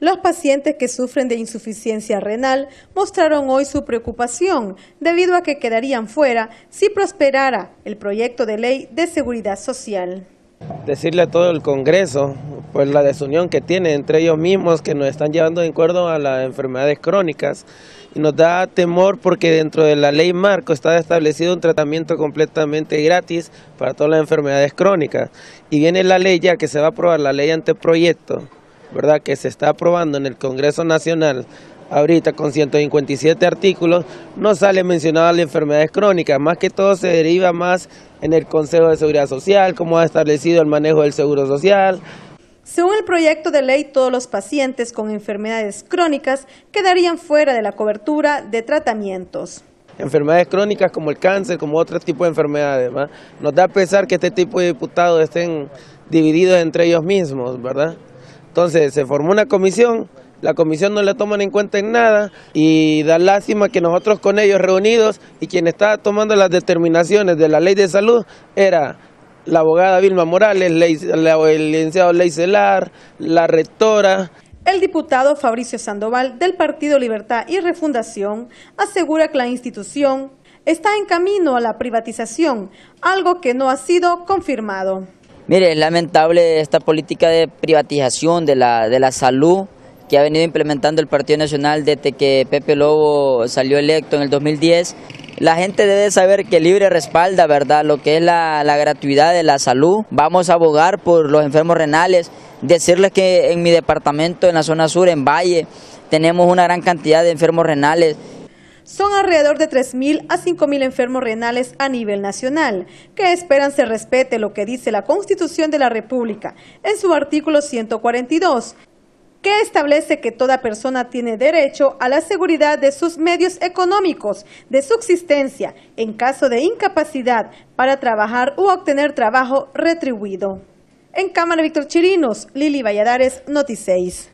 Los pacientes que sufren de insuficiencia renal mostraron hoy su preocupación debido a que quedarían fuera si prosperara el proyecto de ley de seguridad social. Decirle a todo el Congreso, pues la desunión que tiene entre ellos mismos que nos están llevando de acuerdo a las enfermedades crónicas. Nos da temor porque dentro de la ley marco está establecido un tratamiento completamente gratis para todas las enfermedades crónicas. Y viene la ley ya que se va a aprobar la ley anteproyecto, ¿verdad? Que se está aprobando en el Congreso Nacional ahorita con 157 artículos, no sale mencionada la enfermedades crónicas, más que todo se deriva más en el Consejo de Seguridad Social, cómo ha establecido el manejo del seguro social. Según el proyecto de ley, todos los pacientes con enfermedades crónicas quedarían fuera de la cobertura de tratamientos enfermedades crónicas como el cáncer, como otro tipo de enfermedades. Nos da pesar que este tipo de diputados estén divididos entre ellos mismos, ¿verdad? Entonces se formó una comisión la comisión no le toman en cuenta en nada y da lástima que nosotros con ellos reunidos y quien estaba tomando las determinaciones de la ley de salud era la abogada Vilma Morales, el licenciado Ley Celar, la rectora. El diputado Fabricio Sandoval del Partido Libertad y Refundación asegura que la institución está en camino a la privatización, algo que no ha sido confirmado. Mire, es lamentable esta política de privatización de la, de la salud que ha venido implementando el Partido Nacional desde que Pepe Lobo salió electo en el 2010. La gente debe saber que Libre respalda, ¿verdad?, lo que es la, la gratuidad de la salud. Vamos a abogar por los enfermos renales. Decirles que en mi departamento, en la zona sur, en Valle, tenemos una gran cantidad de enfermos renales. Son alrededor de 3.000 a 5.000 enfermos renales a nivel nacional, que esperan se respete lo que dice la Constitución de la República en su artículo 142 que establece que toda persona tiene derecho a la seguridad de sus medios económicos de subsistencia en caso de incapacidad para trabajar u obtener trabajo retribuido. En Cámara Víctor Chirinos, Lili Valladares, Noti 6.